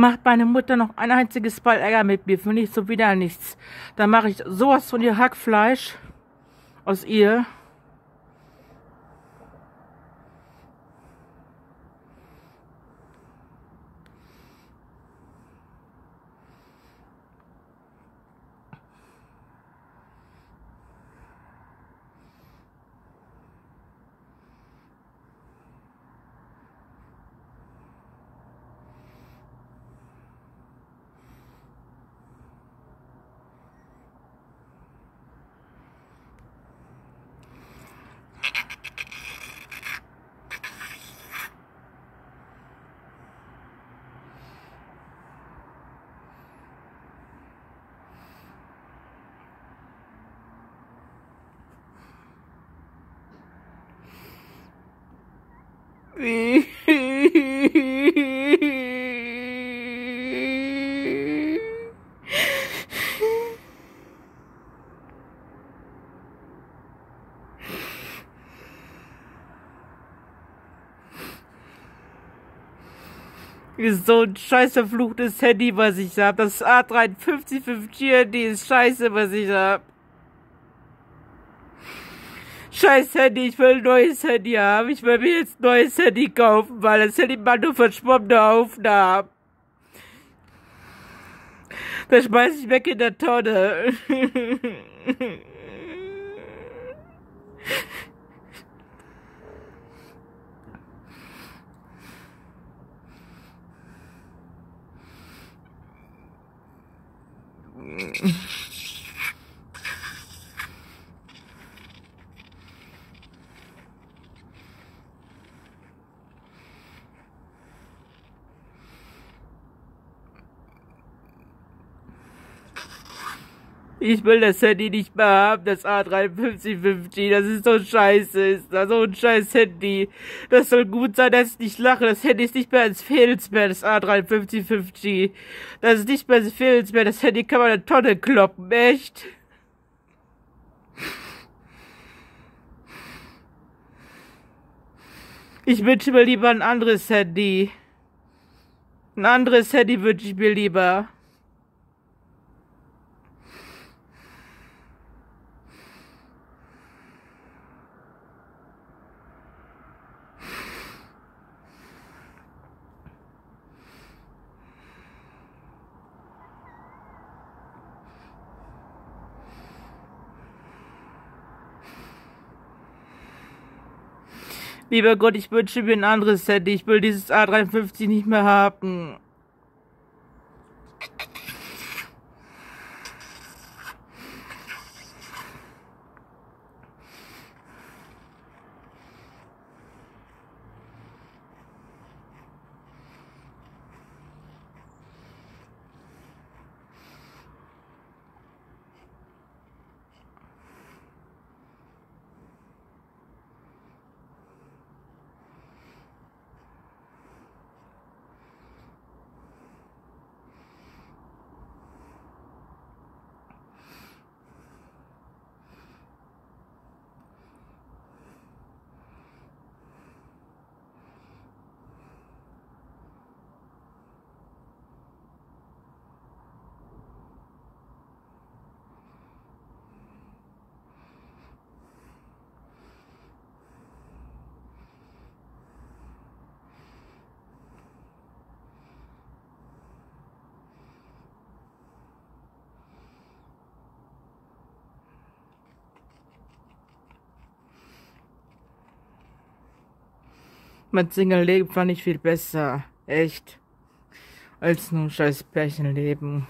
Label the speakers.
Speaker 1: Macht meine Mutter noch ein einziges Ball Ärger mit mir, finde ich so wieder nichts. Dann mache ich sowas von ihr Hackfleisch aus ihr. So ein scheiß verfluchtes Handy, was ich hab. Das A53 5G Handy ist scheiße, was ich hab. Scheiß Handy, ich will ein neues Handy haben. Ich will mir jetzt ein neues Handy kaufen, weil das Handy mal nur verschwommene Aufnahmen. Das schmeiß ich weg in der Tonne. Ich will das Handy nicht mehr haben, das A53 5G. Das ist so scheiße. Ist das so ein scheiß Handy. Das soll gut sein, dass ich nicht lache. Das Handy ist nicht mehr empfehlenswert, das A53 5G. Das ist nicht mehr empfehlenswert. Das Handy kann man eine Tonne kloppen. Echt? Ich wünsche mir lieber ein anderes Handy. Ein anderes Handy wünsche ich mir lieber. Lieber Gott, ich wünsche mir ein anderes Handy. Ich will dieses A53 nicht mehr haben. Mein Single-Leben fand ich viel besser. Echt. Als nur scheiß Pärchenleben.